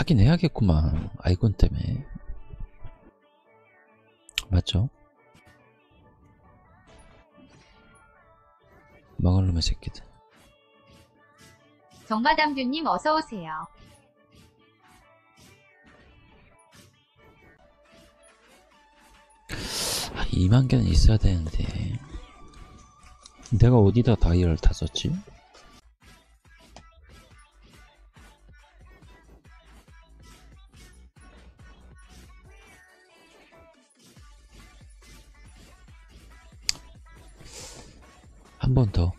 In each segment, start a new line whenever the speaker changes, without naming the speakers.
하긴 해야겠구만. 아이콘 때문에. 맞죠? 망할 놈의 새끼들.
정마담규님 어서오세요.
아, 2만 개는 있어야 되는데. 내가 어디다 다이얼을 다 썼지? 한 번 더.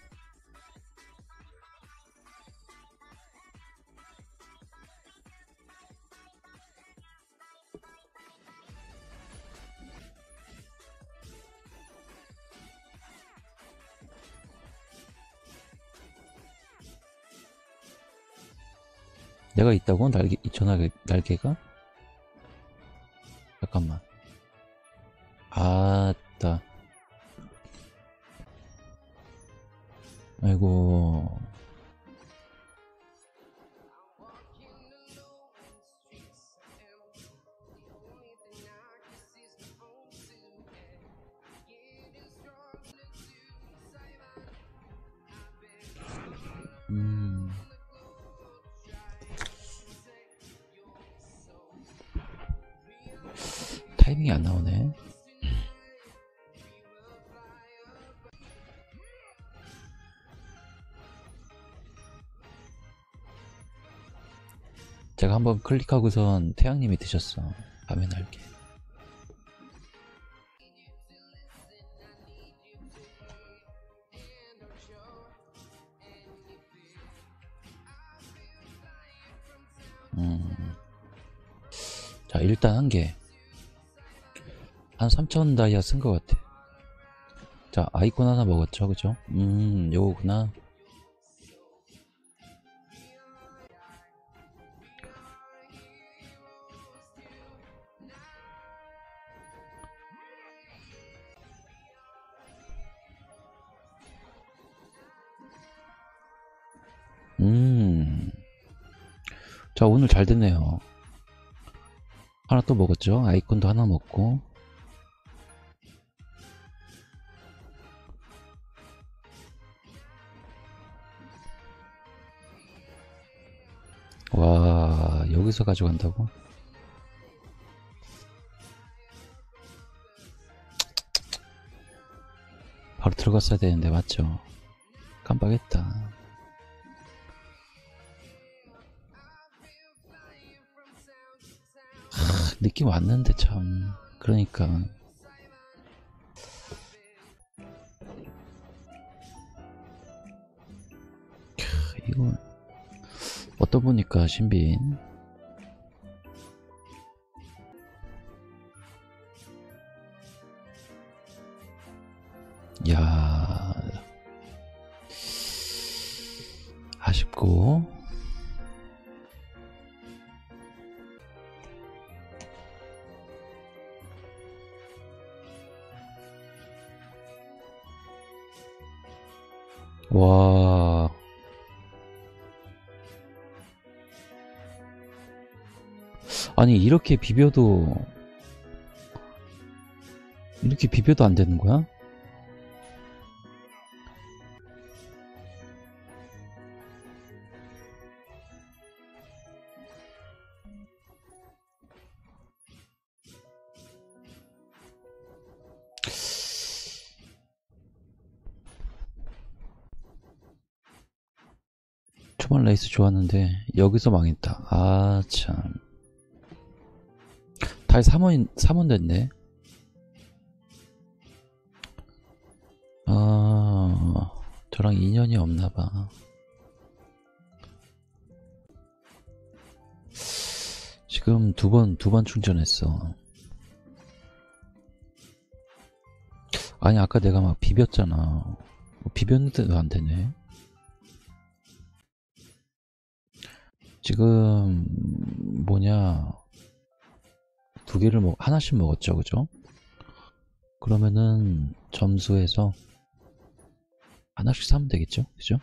내가 있다고? 날개, 이 전화기, 날개가? 잠깐만. 아 따. 아이고. 음. 타이밍이 안 나오네. 제가 한번 클릭하고선 태양님이 드셨어. 밤의 날개. 음. 자, 일단 한 개. 한3,000 다이아 쓴 것 같아. 자, 아이콘 하나 먹었죠, 그죠? 음, 요거구나. 음. 자, 오늘 잘 됐네요. 하나 또 먹었죠? 아이콘도 하나 먹고. 와, 여기서 가져간다고? 바로 들어갔어야 되는데, 맞죠? 깜빡했다. 느낌 왔는데, 참. 그러니까. 캬, 이거. 어떤 분니까 신빈 야 아쉽고 와 아니 이렇게 비벼도 이렇게 비벼도 안 되는 거야? 초반 레이스 좋았는데 여기서 망했다. 아 참. 달 3원, 3원 됐네. 아, 저랑 인연이 없나봐. 지금 두 번, 두 번 충전했어. 아니, 아까 내가 막 비볐잖아. 뭐 비볐는데도 안 되네. 지금, 뭐냐. 두 개를 먹, 하나씩 먹었죠, 그죠? 그러면은 점수에서 하나씩 사면 되겠죠, 그죠?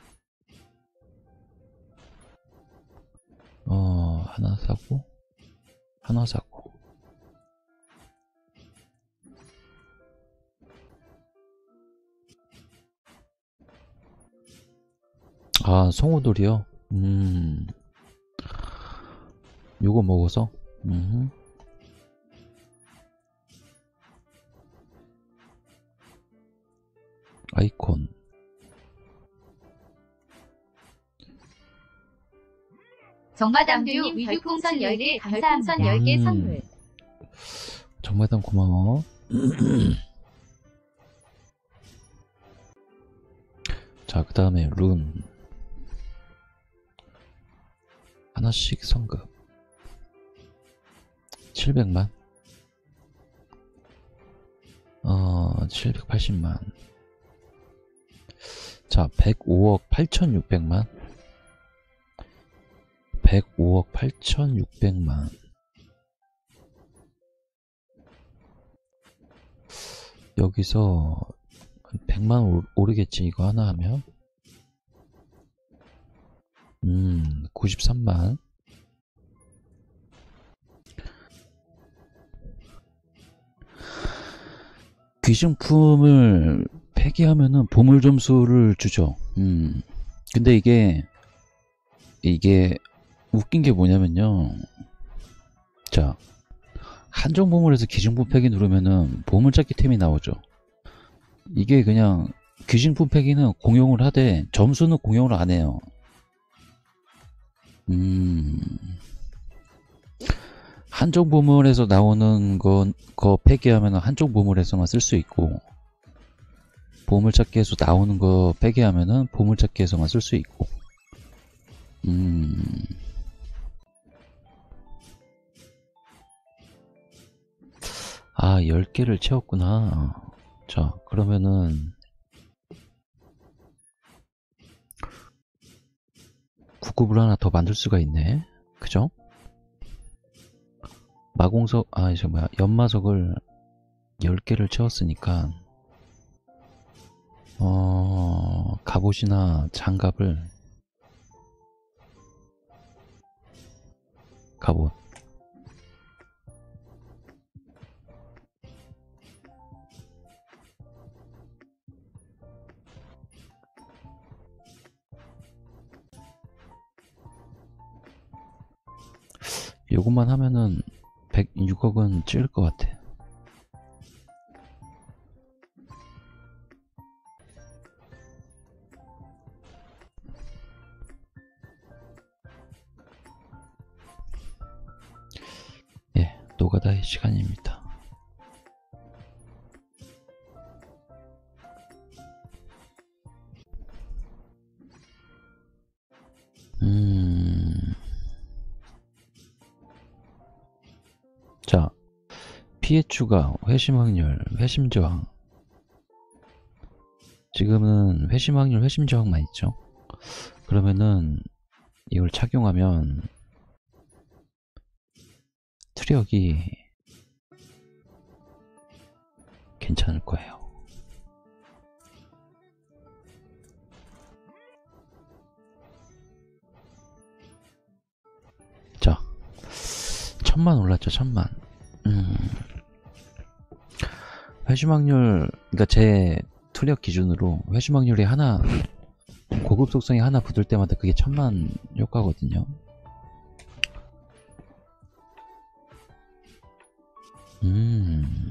어, 하나 사고 하나 사고 아 송오돌이요? 음 요거 먹어서 음 아이콘
정마담규 별풍선 10개 별풍선 10개
음.
선물.
정말단 고마워. 자, 그 다음에 룬. 하나씩 성급. 700만. 어, 780만. 자, 105억 8600만. 105억 8600만. 여기서 100만 오- 오르겠지 이거 하나 하면 음 93만 귀중품을 폐기하면은 보물 점수를 주죠 음 근데 이게 이게 웃긴 게 뭐냐면요 자 한정 보물에서 기준품 폐기 누르면은 보물찾기 템이 나오죠. 이게 그냥 기준품 폐기는 공용을 하되 점수는 공용을 안 해요. 음. 한정 보물에서 나오는 건, 거 폐기하면 한정 보물에서만 쓸 수 있고, 보물찾기에서 나오는 거 폐기하면은 보물찾기에서만 쓸 수 있고, 음. 아, 10개를 채웠구나. 자, 그러면은, 구급을 하나 더 만들 수가 있네. 그죠? 마공석, 아, 이제 뭐야, 연마석을 10개를 채웠으니까, 어, 갑옷이나 장갑을, 갑옷. 요것만 하면은 106억은 찍을 것 같아. 예, 노가다의 시간입니다. 피해 추가, 회심 확률, 회심 저항. 지금은 회심 확률, 회심 저항만 있죠. 그러면은 이걸 착용하면 트력이 괜찮을 거예요. 자, 천만 올랐죠, 천만. 음. 회심 확률, 그러니까 제 투력 기준으로 회심 확률이 하나, 고급 속성이 하나 붙을 때마다 그게 천만 효과거든요. 음.